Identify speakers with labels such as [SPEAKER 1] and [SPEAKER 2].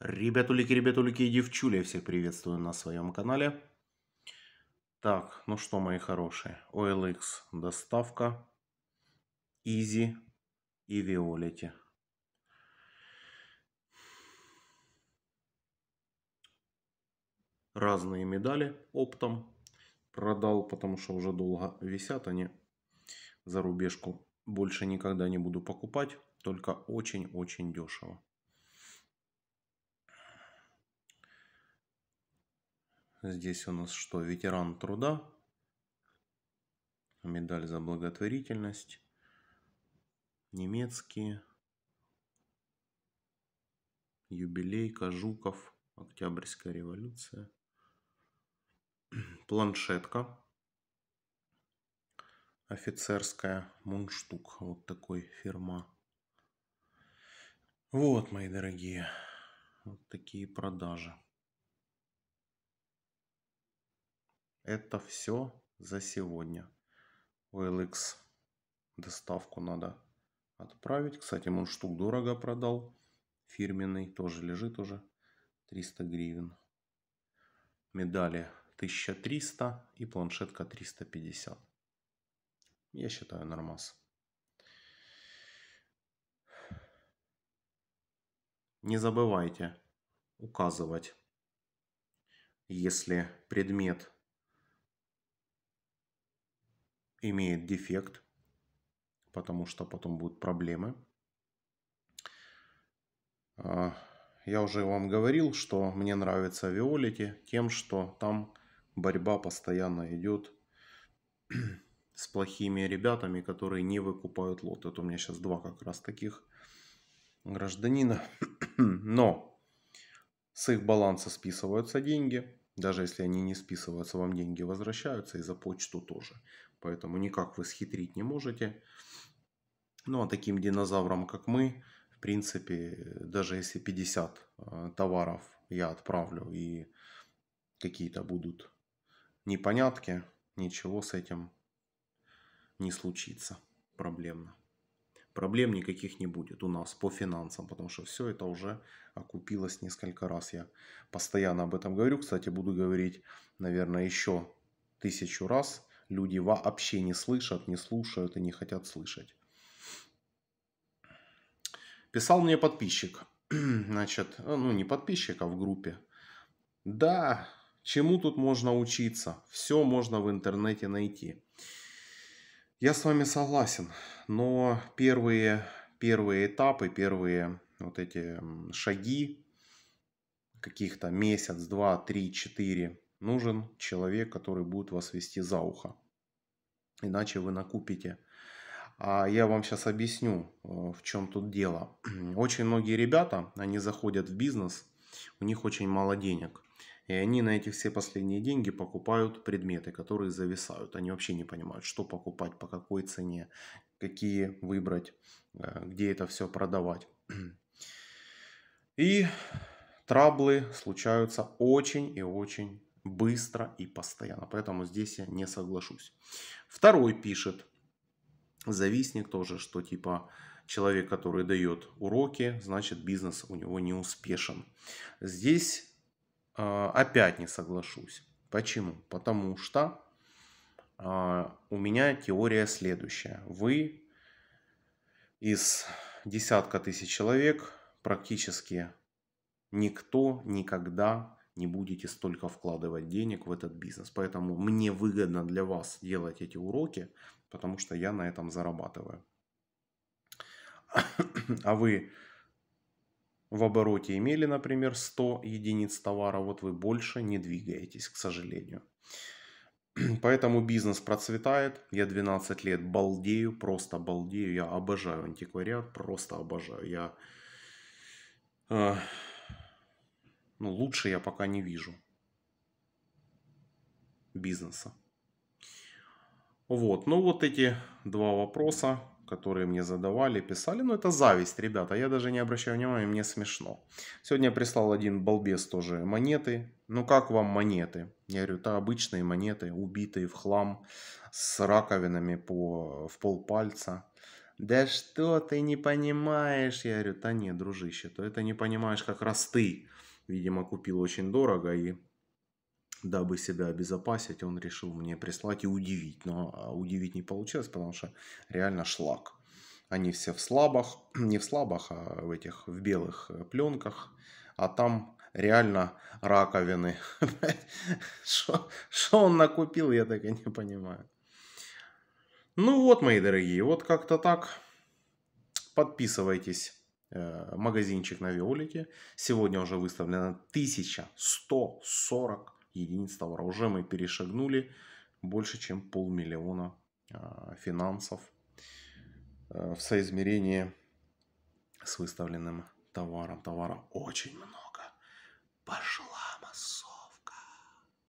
[SPEAKER 1] Ребятулики, ребятулики и девчули, всех приветствую на своем канале. Так, ну что, мои хорошие, OLX доставка, Easy и Violet. Разные медали оптом продал, потому что уже долго висят они за рубежку. Больше никогда не буду покупать, только очень-очень дешево. Здесь у нас что? Ветеран труда. Медаль за благотворительность. Немецкие. Юбилей, Кожуков. Октябрьская революция. Планшетка. Офицерская. Мундштук. Вот такой фирма. Вот, мои дорогие. Вот такие продажи. Это все за сегодня. OLX доставку надо отправить. Кстати, он штук дорого продал. Фирменный тоже лежит уже. 300 гривен. Медали 1300 и планшетка 350. Я считаю нормас. Не забывайте указывать, если предмет имеет дефект, потому что потом будут проблемы. А, я уже вам говорил, что мне нравится Виолити тем, что там борьба постоянно идет с плохими ребятами, которые не выкупают лот. Это у меня сейчас два как раз таких гражданина. Но с их баланса списываются деньги. Даже если они не списываются, вам деньги возвращаются и за почту тоже. Поэтому никак вы схитрить не можете. Ну а таким динозаврам, как мы, в принципе, даже если 50 э, товаров я отправлю и какие-то будут непонятки, ничего с этим не случится проблемно проблем никаких не будет у нас по финансам, потому что все это уже окупилось несколько раз. Я постоянно об этом говорю. Кстати, буду говорить, наверное, еще тысячу раз. Люди вообще не слышат, не слушают и не хотят слышать. Писал мне подписчик. Значит, ну не подписчик, а в группе. Да, чему тут можно учиться? Все можно в интернете найти. Я с вами согласен, но первые, первые этапы, первые вот эти шаги, каких-то месяц, два, три, четыре, нужен человек, который будет вас вести за ухо. Иначе вы накупите. А я вам сейчас объясню, э, в чем тут дело. Очень многие ребята, они заходят в бизнес, у них очень мало денег. И они на эти все последние деньги покупают предметы, которые зависают. Они вообще не понимают, что покупать, по какой цене, какие выбрать, э, где это все продавать. И траблы случаются очень и очень быстро и постоянно. Поэтому здесь я не соглашусь. Второй пишет, завистник тоже, что типа человек, который дает уроки, значит бизнес у него не успешен. Здесь а, опять не соглашусь. Почему? Потому что а, у меня теория следующая. Вы из десятка тысяч человек практически никто никогда не будете столько вкладывать денег в этот бизнес. Поэтому мне выгодно для вас делать эти уроки, потому что я на этом зарабатываю. А вы в обороте имели, например, 100 единиц товара, вот вы больше не двигаетесь, к сожалению. Поэтому бизнес процветает. Я 12 лет балдею, просто балдею. Я обожаю антиквариат, просто обожаю. Я э, ну, лучше я пока не вижу бизнеса. Вот, ну вот эти два вопроса которые мне задавали, писали. Ну, это зависть, ребята. Я даже не обращаю внимания, мне смешно. Сегодня прислал один балбес тоже монеты. Ну, как вам монеты? Я говорю, это обычные монеты, убитые в хлам, с раковинами по, в полпальца. Да что ты не понимаешь? Я говорю, да нет, дружище, то это не понимаешь как раз ты. Видимо, купил очень дорого и дабы себя обезопасить, он решил мне прислать и удивить. Но а, удивить не получилось, потому что реально шлак. Они все в слабах, не в слабах, а в этих, в белых э, пленках. А там реально раковины. Что он накупил, я так и не понимаю. Ну вот, мои дорогие, вот как-то так. Подписывайтесь. Э, магазинчик на Виолите. Сегодня уже выставлено 1140 единиц товара. Уже мы перешагнули больше, чем полмиллиона а, финансов э, в соизмерении с выставленным товаром. Товара очень много. Пошла.